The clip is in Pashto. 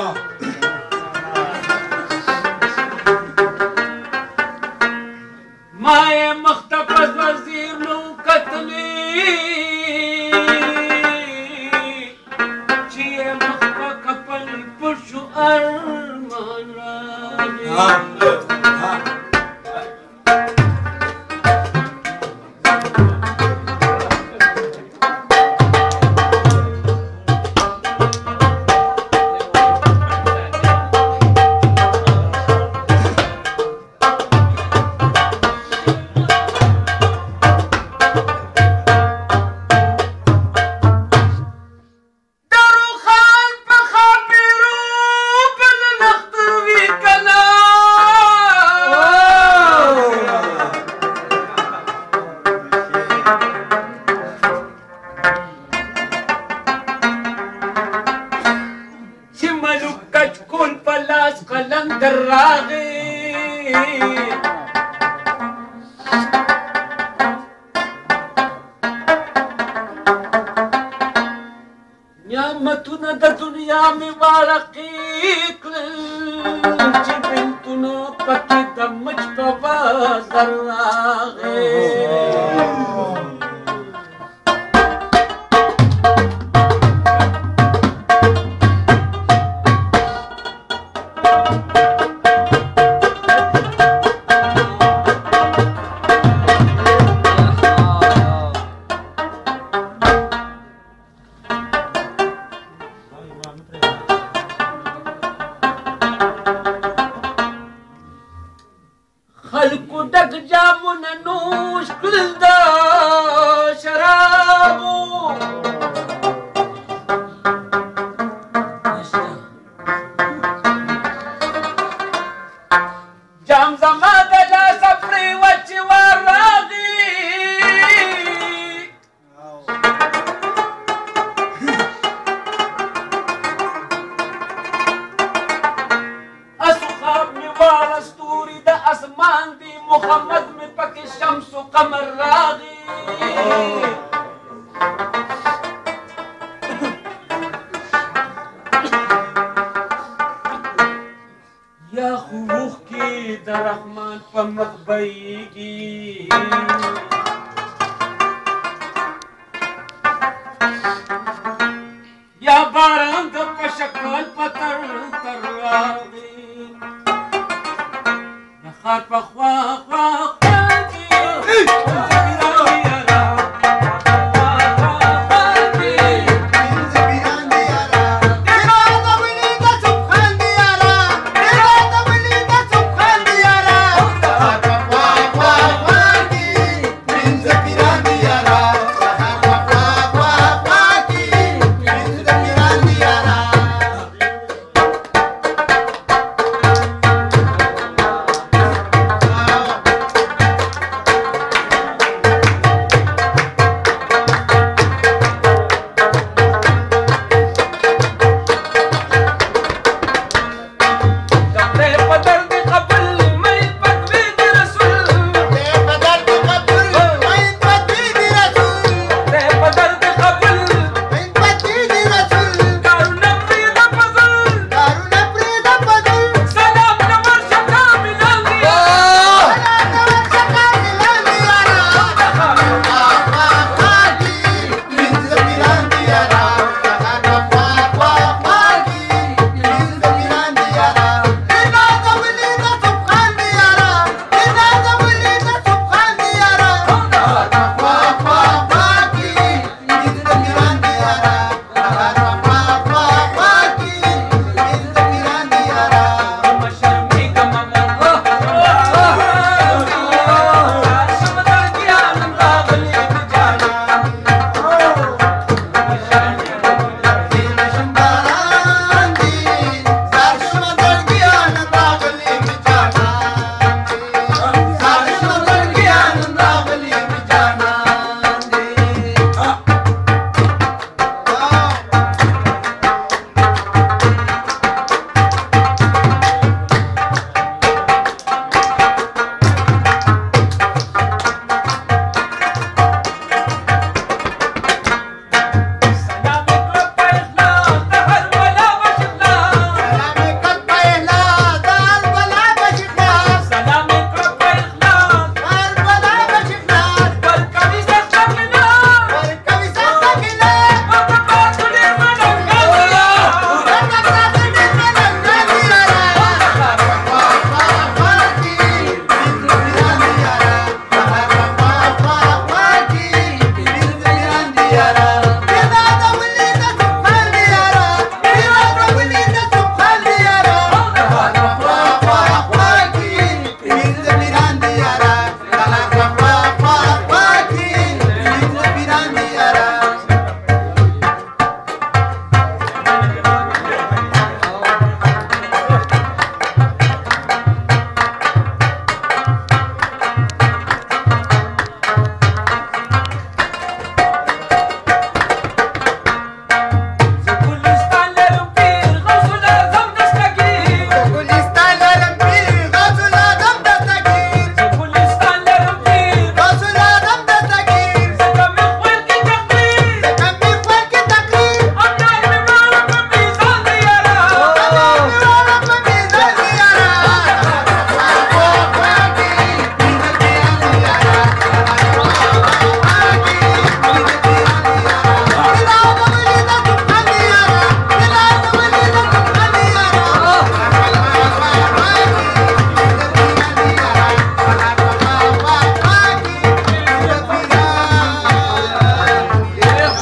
الله ما یې مخ ته پز وزیر نو کتلې چې مخ په کپل پر شو ارمان راغی راس قلم دراغي نعمتنا د دنیا می والقی کړل چې بنتونو پکې د مچ په وازر راغې مشکل دا شرابو جام زما د لاس پرې وچ ور راغی اسخاب می واړه ستوري د اسمان دی محمد الشمس قمر راغي یا خوخ کی د رحمان په مخ بیږي یا باران د پشکل پتر تر راغی د خار په خوا